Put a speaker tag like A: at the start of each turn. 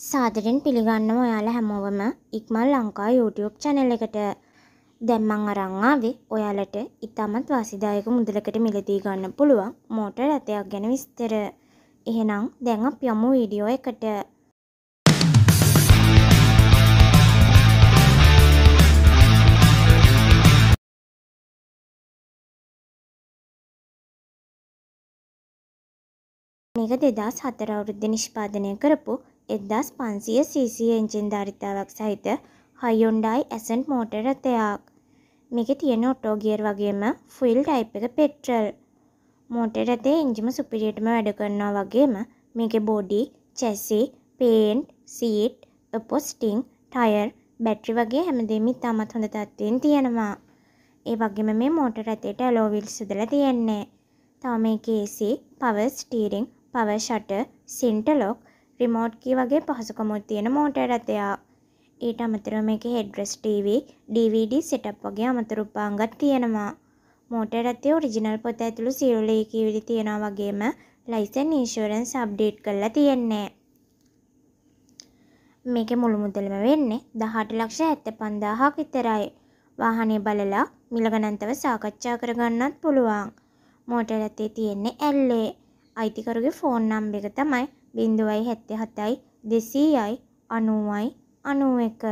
A: සාදරයෙන් පිළිගන්නවා ඔයාලා හැමෝවම ඉක්මන් ලංකා YouTube channel එකට. දැන් මං අරන් ආවේ ඔයාලට ඉතාමත් වාසිදායක මුදලකට මිලදී ගන්න පුළුවන් මෝටර් රථයක් ගැන විස්තර. එහෙනම් දැන් අපි යමු වීඩියෝ එකට. මේක දෙදස් හතර අවුරුද්දේ නිෂ්පාදනය කරපු එක්දස් පන්සිය සීසී එන්ජින් ධාරිතාවක් සහිත හයුන්ඩායි ඇසන්ට් මෝටර් රථයක්. මේකේ තියෙන ඔටෝ ගියර් වගේම ෆුයිල් ටයිප් එක පෙට්‍රල්. මෝටර් රථයේ එන්ජිම සුපිරියටම වැඩ කරනවා වගේම මේකේ body, chassis, paint, seat, upholstering, tyre, battery වගේ හැමදේම ඉතාමත් හොඳ තත්ත්වයෙන් තියෙනවා. ඒ වගේම මේ මෝටර් රථයට ඇලෝ වීල්ස් යොදලා තියෙන්නේ. තව මේකේ AC, power steering, power shutter, centre lock remote key වගේ පහසුකමුත් තියෙන මෝටර් රථයක්. ඊට අමතරව මේකේ හෙඩ්රෙස්ට් ටීවී, DVD සෙටප් වගේ අමතර උපාංගත් තියෙනවා. මෝටර් රථයේ ඔරිජිනල් පොත ඇතුළු සියලු ලියකියවිලි තියෙනවා වගේම ලයිසන් ඉන්ෂුරන්ස් අප්ඩේට් කරලා තියෙන්නේ. මේකේ මුළු මුදලම වෙන්නේ 18 ලක්ෂ 75000ක් විතරයි. වාහනේ බලලා මිල ගණන් තව සාකච්ඡා කරගන්නත් පුළුවන්. මෝටර් රථයේ තියෙන්නේ ඇල්ලේ. අයිතිකරුගේ ෆෝන් නම්බර එක තමයි බිංදුවයි හැත්තේ හතයි දෙසීයයි අනුවයි අනුව එක